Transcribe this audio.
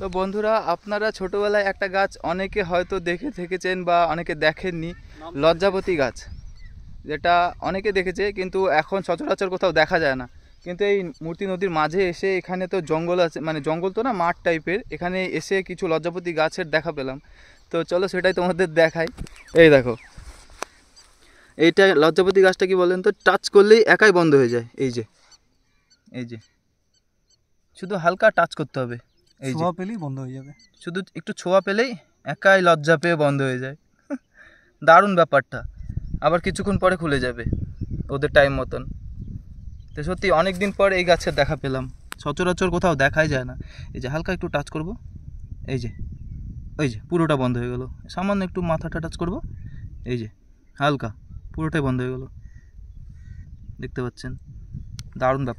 তো বন্ধুরা, আপনারা ছোটবেলায় একটা গাছ অনেকে হয়তো দেখে থেকেছেন বা অনেকে দেখেননি লজ্জাপতি গাছ। যেটা অনেকে দেখেছে, কিন্তু এখন সচরাচর কোথাও দেখা যায় না। কিন্তু এই মূর্তি নদীর মাঝে এসে এখানে তো জঙ্গল আছে মানে জঙ্গল তো না, মাঠ টাইপের, এখানে এসে কিছু লজ্জাপতি গাছের দেখা পেলাম। তো চলো সেটাই তোমাদের দেখাই। এই দেখো। এইটা লজ্জাপতি গাছটা কি বলেন তো টাচ করলেই একাই বন্ধ হয়ে যায়। এই যে এই যে। শুধু হালকা টাচ করতে হবে। এই ছোঁয়া পেলেই বন্ধ হয়ে যাবে। শুধু একটু ছোঁয়া পেলেই একাই লজ্জা পেয়ে বন্ধ হয়ে যায়। দারুণ ব্যাপারটা। আবার কিছুক্ষণ পরে খুলে যাবে ওদের টাইম মতন। তো সত্যি অনেক দিন পর এই গাছের দেখা পেলাম। সচরাচর কোথাও দেখাই যায় না। এই যে হালকা একটু টাচ করব। এই যে ওই যে পুরোটা বন্ধ হয়ে গেল। সামান্য একটু মাথাটা টাচ করব। এই যে হালকা পুরোটাই বন্ধ হয়ে গেল। দেখতে পাচ্ছেন? দারুণ ব্যাপার।